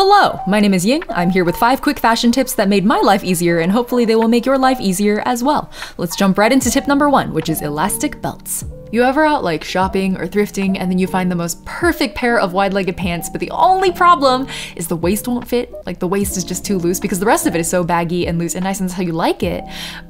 Hello, my name is Ying. I'm here with five quick fashion tips that made my life easier and hopefully they will make your life easier as well. Let's jump right into tip number one, which is elastic belts. You ever out like shopping or thrifting and then you find the most perfect pair of wide-legged pants, but the only problem is the waist won't fit? Like the waist is just too loose because the rest of it is so baggy and loose and nice and that's how you like it.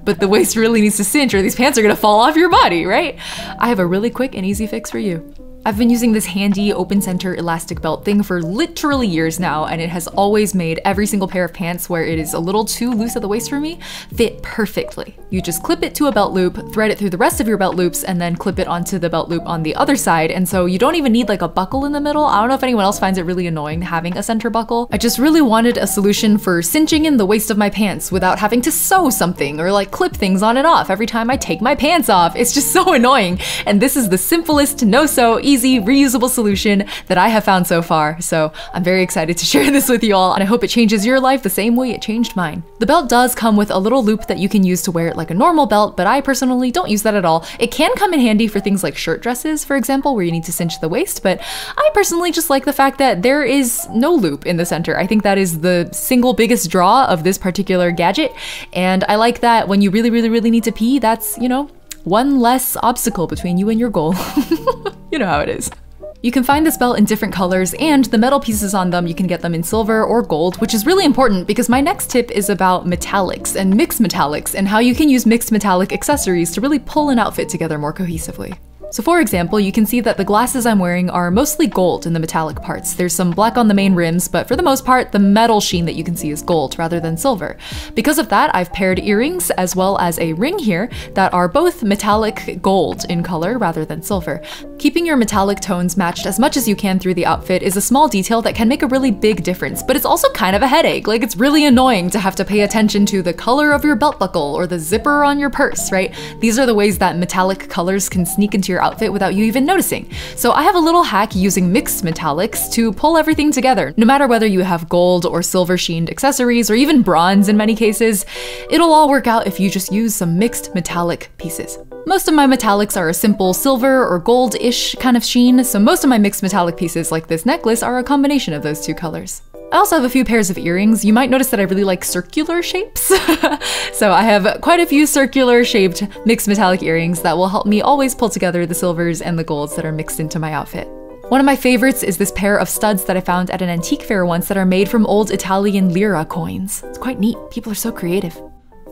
But the waist really needs to cinch or these pants are gonna fall off your body, right? I have a really quick and easy fix for you. I've been using this handy open center elastic belt thing for literally years now, and it has always made every single pair of pants where it is a little too loose at the waist for me fit perfectly. You just clip it to a belt loop, thread it through the rest of your belt loops, and then clip it onto the belt loop on the other side. And so you don't even need like a buckle in the middle. I don't know if anyone else finds it really annoying having a center buckle. I just really wanted a solution for cinching in the waist of my pants without having to sew something or like clip things on and off every time I take my pants off. It's just so annoying. And this is the simplest, no sew, easy easy, reusable solution that I have found so far. So I'm very excited to share this with you all, and I hope it changes your life the same way it changed mine. The belt does come with a little loop that you can use to wear it like a normal belt, but I personally don't use that at all. It can come in handy for things like shirt dresses, for example, where you need to cinch the waist, but I personally just like the fact that there is no loop in the center. I think that is the single biggest draw of this particular gadget, and I like that when you really, really, really need to pee, that's, you know, one less obstacle between you and your goal. you know how it is. You can find this belt in different colors, and the metal pieces on them, you can get them in silver or gold, which is really important because my next tip is about metallics and mixed metallics and how you can use mixed metallic accessories to really pull an outfit together more cohesively. So for example, you can see that the glasses I'm wearing are mostly gold in the metallic parts. There's some black on the main rims, but for the most part, the metal sheen that you can see is gold rather than silver. Because of that, I've paired earrings as well as a ring here that are both metallic gold in color rather than silver. Keeping your metallic tones matched as much as you can through the outfit is a small detail that can make a really big difference, but it's also kind of a headache. Like it's really annoying to have to pay attention to the color of your belt buckle or the zipper on your purse, right? These are the ways that metallic colors can sneak into your your outfit without you even noticing. So I have a little hack using mixed metallics to pull everything together. No matter whether you have gold or silver sheened accessories or even bronze in many cases, it'll all work out if you just use some mixed metallic pieces. Most of my metallics are a simple silver or gold-ish kind of sheen, so most of my mixed metallic pieces like this necklace are a combination of those two colors. I also have a few pairs of earrings. You might notice that I really like circular shapes. so I have quite a few circular shaped mixed metallic earrings that will help me always pull together the silvers and the golds that are mixed into my outfit. One of my favorites is this pair of studs that I found at an antique fair once that are made from old Italian lira coins. It's quite neat. People are so creative.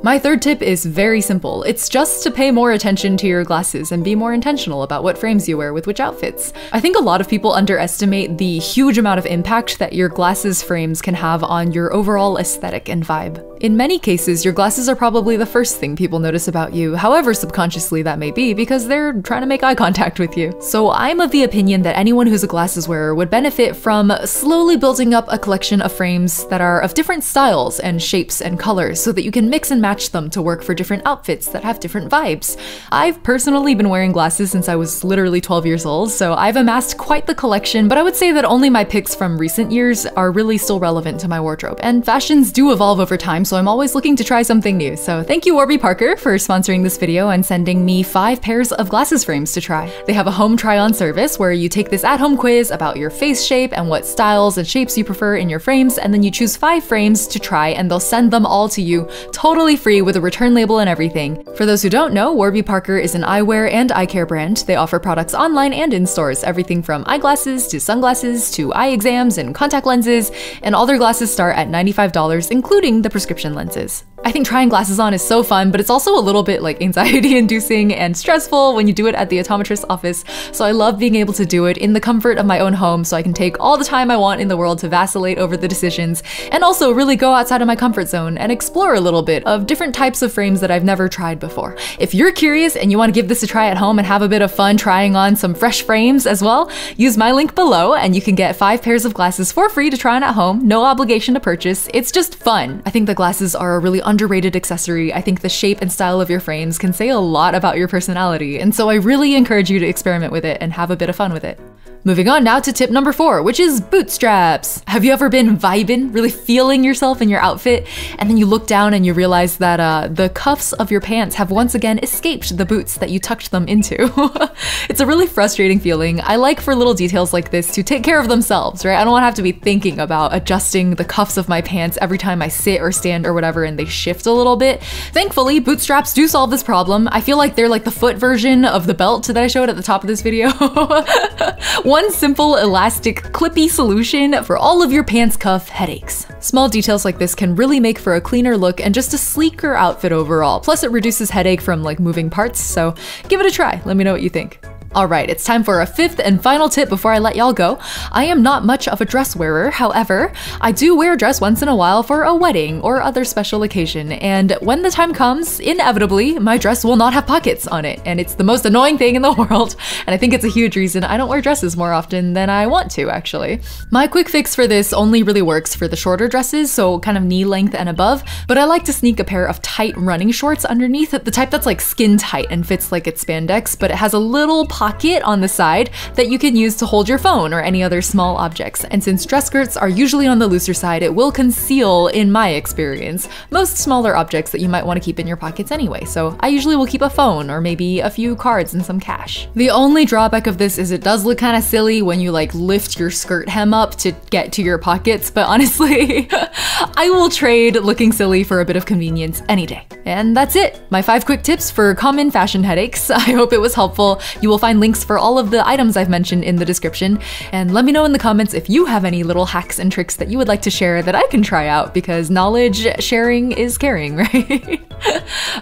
My third tip is very simple. It's just to pay more attention to your glasses and be more intentional about what frames you wear with which outfits. I think a lot of people underestimate the huge amount of impact that your glasses frames can have on your overall aesthetic and vibe. In many cases, your glasses are probably the first thing people notice about you, however subconsciously that may be, because they're trying to make eye contact with you. So I'm of the opinion that anyone who's a glasses wearer would benefit from slowly building up a collection of frames that are of different styles and shapes and colors so that you can mix and match them to work for different outfits that have different vibes. I've personally been wearing glasses since I was literally 12 years old, so I've amassed quite the collection, but I would say that only my picks from recent years are really still relevant to my wardrobe, and fashions do evolve over time, so I'm always looking to try something new. So thank you Warby Parker for sponsoring this video and sending me five pairs of glasses frames to try. They have a home try-on service where you take this at-home quiz about your face shape and what styles and shapes you prefer in your frames, and then you choose five frames to try and they'll send them all to you totally free with a return label and everything. For those who don't know, Warby Parker is an eyewear and eye care brand. They offer products online and in stores, everything from eyeglasses to sunglasses to eye exams and contact lenses, and all their glasses start at $95, including the prescription prescription lenses. I think trying glasses on is so fun, but it's also a little bit like anxiety inducing and stressful when you do it at the optometrist's office. So I love being able to do it in the comfort of my own home so I can take all the time I want in the world to vacillate over the decisions and also really go outside of my comfort zone and explore a little bit of different types of frames that I've never tried before. If you're curious and you want to give this a try at home and have a bit of fun trying on some fresh frames as well, use my link below and you can get five pairs of glasses for free to try on at home, no obligation to purchase. It's just fun. I think the glasses are a really underrated accessory. I think the shape and style of your frames can say a lot about your personality, and so I really encourage you to experiment with it and have a bit of fun with it. Moving on now to tip number four, which is bootstraps. Have you ever been vibing, really feeling yourself in your outfit, and then you look down and you realize that uh, the cuffs of your pants have once again escaped the boots that you tucked them into? it's a really frustrating feeling. I like for little details like this to take care of themselves, right? I don't want to have to be thinking about adjusting the cuffs of my pants every time I sit or stand or whatever and they shift a little bit. Thankfully, bootstraps do solve this problem. I feel like they're like the foot version of the belt that I showed at the top of this video. One simple, elastic, clippy solution for all of your pants cuff headaches. Small details like this can really make for a cleaner look and just a sleeker outfit overall. Plus it reduces headache from like moving parts, so give it a try. Let me know what you think. Alright, it's time for a fifth and final tip before I let y'all go. I am not much of a dress wearer, however, I do wear a dress once in a while for a wedding or other special occasion, and when the time comes, inevitably, my dress will not have pockets on it, and it's the most annoying thing in the world, and I think it's a huge reason I don't wear dresses more often than I want to, actually. My quick fix for this only really works for the shorter dresses, so kind of knee length and above, but I like to sneak a pair of tight running shorts underneath, the type that's like skin tight and fits like it's spandex, but it has a little pocket pocket on the side that you can use to hold your phone or any other small objects. And since dress skirts are usually on the looser side, it will conceal, in my experience, most smaller objects that you might want to keep in your pockets anyway. So I usually will keep a phone or maybe a few cards and some cash. The only drawback of this is it does look kind of silly when you like lift your skirt hem up to get to your pockets, but honestly, I will trade looking silly for a bit of convenience any day. And that's it. My five quick tips for common fashion headaches. I hope it was helpful. You will find links for all of the items I've mentioned in the description. And let me know in the comments if you have any little hacks and tricks that you would like to share that I can try out because knowledge sharing is caring, right?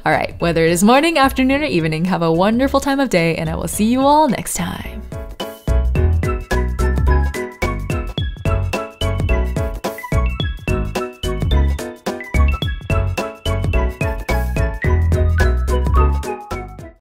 all right, whether it is morning, afternoon, or evening, have a wonderful time of day, and I will see you all next time.